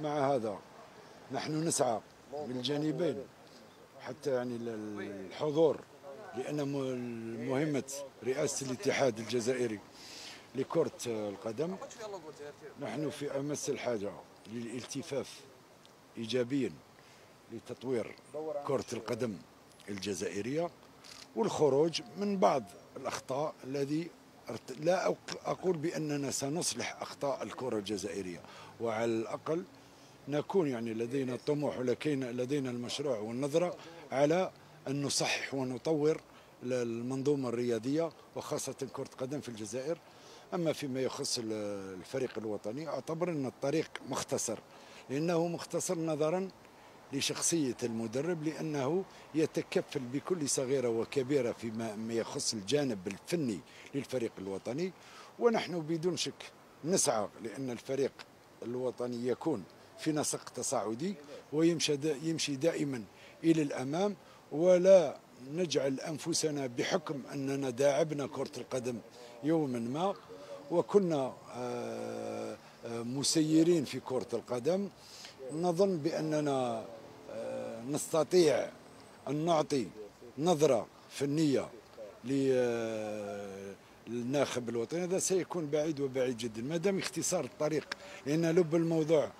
مع هذا. نحن نسعى من الجانبين حتى يعني الحضور لأن مهمة رئاسة الاتحاد الجزائري لكرة القدم. نحن في أمس الحاجة للالتفاف إيجابيا لتطوير كرة القدم الجزائرية والخروج من بعض الأخطاء الذي لا أقول بأننا سنصلح أخطاء الكرة الجزائرية وعلى الأقل نكون يعني لدينا الطموح ولدينا المشروع والنظرة على أن نصحح ونطور المنظومة الرياضية وخاصة كرة قدم في الجزائر. أما فيما يخص الفريق الوطني أعتبر أن الطريق مختصر لأنه مختصر نظرا لشخصية المدرب لأنه يتكفل بكل صغيرة وكبيرة فيما يخص الجانب الفني للفريق الوطني. ونحن بدون شك نسعى لأن الفريق الوطني يكون في نسق تصاعدي ويمشي يمشي دائما إلى الأمام ولا نجعل أنفسنا بحكم أننا داعبنا كرة القدم يوما ما. وكنا آه، آه، مسيرين في كرة القدم. نظن بأننا آه، نستطيع أن نعطي نظرة فنية للناخب الوطني. هذا سيكون بعيد وبعيد جدا. ما دام اختصار الطريق لأن لب الموضوع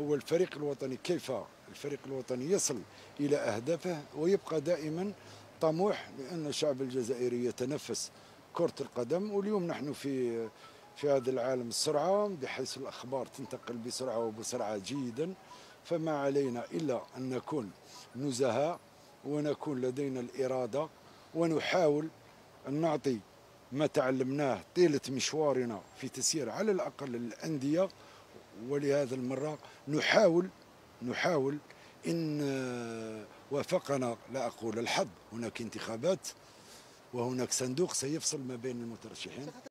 هو الفريق الوطني. كيف الفريق الوطني يصل إلى أهدافه ويبقى دائما طموح لأن الشعب الجزائري يتنفس كرة القدم؟ واليوم نحن في في هذا العالم السرعة بحيث الأخبار تنتقل بسرعة وبسرعة جيدا. فما علينا إلا أن نكون نزهاء ونكون لدينا الإرادة ونحاول أن نعطي ما تعلمناه طيلة مشوارنا في تسيير على الأقل الأندية ولهذا المرة نحاول نحاول إن وافقنا لا أقول الحظ هناك انتخابات وهناك صندوق سيفصل ما بين المترشحين.